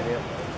idea.